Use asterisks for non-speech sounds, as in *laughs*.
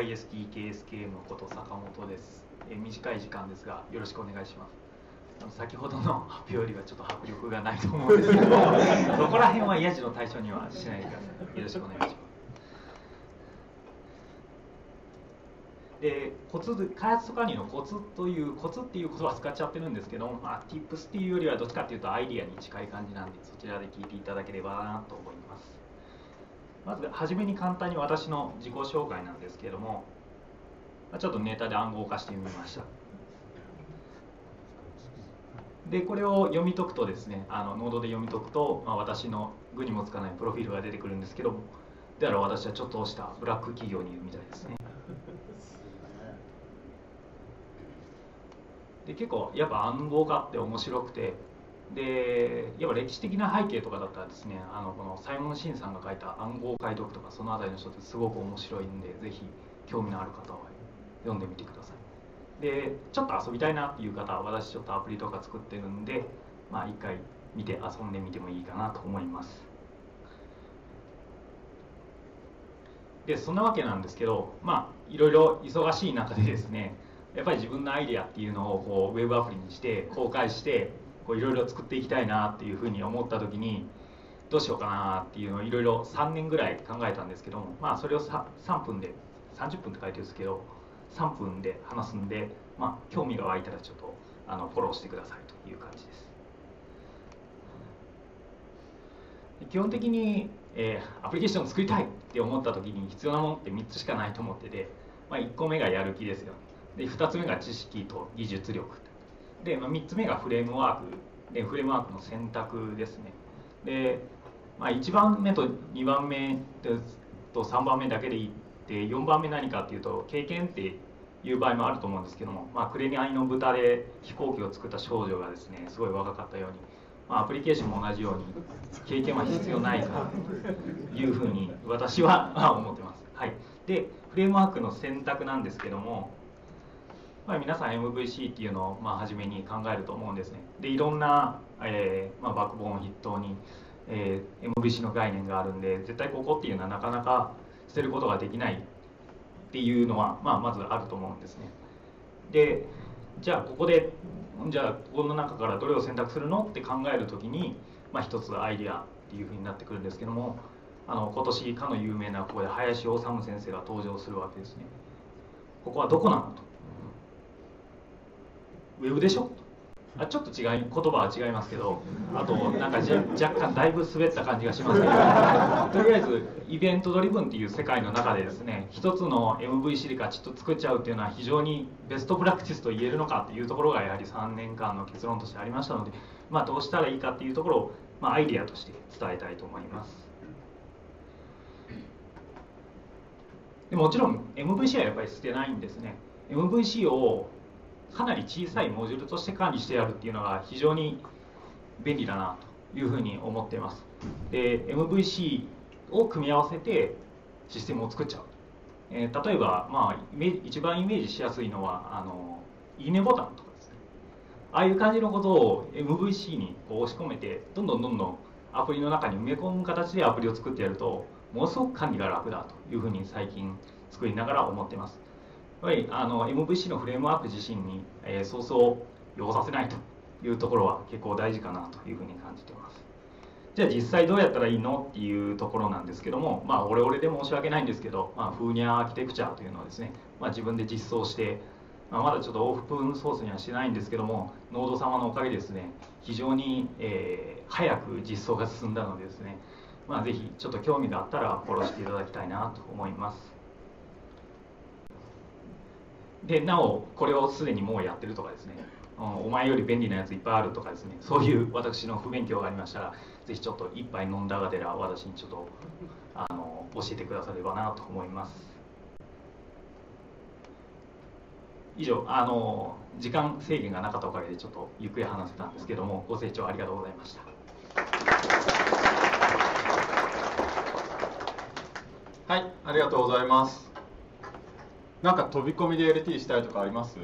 YSTKSKM こと坂本です、え短い時間ですがよろしくお願いします。先ほどの発表よりはちょっと迫力がないと思うんですけど *laughs* そこら辺はヤジの対象にはしないでくださいよろしくお願いします。でコツ開発と管理のコツというコツっていう言葉使っちゃってるんですけど、まあ、Tips っていうよりはどっちかっていうとアイディアに近い感じなんでそちらで聞いていただければなと思いますまず初めに簡単に私の自己紹介なんですけれどもちょっとネタで暗号化してみました。でこれを読み解くとですねあのノードで読み解くと、まあ、私の具にもつかないプロフィールが出てくるんですけどであら私はちょっとしたブラック企業にいるみたいですね。で結構やっぱ暗号化って面白くてでやっぱ歴史的な背景とかだったらですねあのこのサイモン・シンさんが書いた暗号解読とかその辺りの人ってすごく面白いんでぜひ興味のある方は読んでみてください。でちょっと遊びたいなっていう方は私ちょっとアプリとか作ってるんでまあ一回見て遊んでみてもいいかなと思います。でそんなわけなんですけどまあいろいろ忙しい中でですねやっぱり自分のアイデアっていうのをこうウェブアプリにして公開していろいろ作っていきたいなっていうふうに思った時にどうしようかなっていうのをいろいろ3年ぐらい考えたんですけどもまあそれを3分で30分って書いてるんですけど3分で話すんでまあ興味が湧いたらちょっとあのフォローしてくださいという感じです。基本的に、えー、アプリケーションを作りたいって思った時に必要なものって3つしかないと思ってて、まあ、1個目がやる気ですよ。ねで2つ目が知識と技術力で、まあ、3つ目がフレームワーク。でフレームワークの選択ですね。で、まあ、1番目と2番目と3番目だけでいいって4番目何かっていうと経験っていう場合もあると思うんですけども、まあ、紅の豚で飛行機を作った少女がですねすごい若かったように、まあ、アプリケーションも同じように経験は必要ないかというふうに私は思ってます。はい、でフレームワークの選択なんですけどもまあ、皆さん MVC っていうのをまあ初めに考えると思うんですね。でいろんな、えーまあ、バックボーンを筆頭に、えー、MVC の概念があるんで絶対ここっていうのはなかなか捨てることができないっていうのは、まあ、まずあると思うんですね。でじゃあここでじゃあここの中からどれを選択するのって考える時に、まあ、一つアイディアっていうふうになってくるんですけどもあの今年かの有名なここで林修先生が登場するわけですね。ここはどこなのとウェブでしょ？あちょっと違い言葉は違いますけどあとなんかじ若干だいぶ滑った感じがしますけど *laughs* とりあえずイベントドリブンっていう世界の中でですね一つの MVC でガチッと作っちゃうっていうのは非常にベストプラクティスと言えるのかっていうところがやはり3年間の結論としてありましたので、まあ、どうしたらいいかっていうところを、まあ、アイデアとして伝えたいと思います。でもちろん MVC はやっぱり捨てないんですね。MVC をかなり小さいモジュールとして管理してやるっていうのが非常に便利だなというふうに思っています。で MVC を組み合わせてシステムを作っちゃう、えー、例えば、まあ、一番イメージしやすいのはあのいいねボタンとかですね。ああいう感じのことを MVC にこう押し込めてどんどんどんどんアプリの中に埋め込む形でアプリを作ってやるとものすごく管理が楽だというふうに最近作りながら思ってます。ぱりあの MVC のフレームワーク自身に、えー、ソースを汚させないというところは結構大事かなというふうに感じています。じゃあ実際どうやったらいいのっていうところなんですけども、まあ、オレオレで申し訳ないんですけど、まあ、フーニャアーキテクチャというのをですね、まあ、自分で実装して、まあ、まだちょっとオープンソースにはしてないんですけども、ノード様のおかげですね、非常に、えー、早く実装が進んだのでですね、まあ、ぜひちょっと興味があったらフォローしていただきたいなと思います。でなおこれをすでにもうやってるとかですね、うん、お前より便利なやついっぱいあるとかですね。そういう私の不勉強がありましたらぜひちょっと一杯飲んだがてら私にちょっとあの教えてくださればなと思います。以上あの時間制限がなかったおかげでちょっとゆっくり話せたんですけどもご清聴ありがとうございました。はいありがとうございます。なんか飛び込みで LT したいとかあります？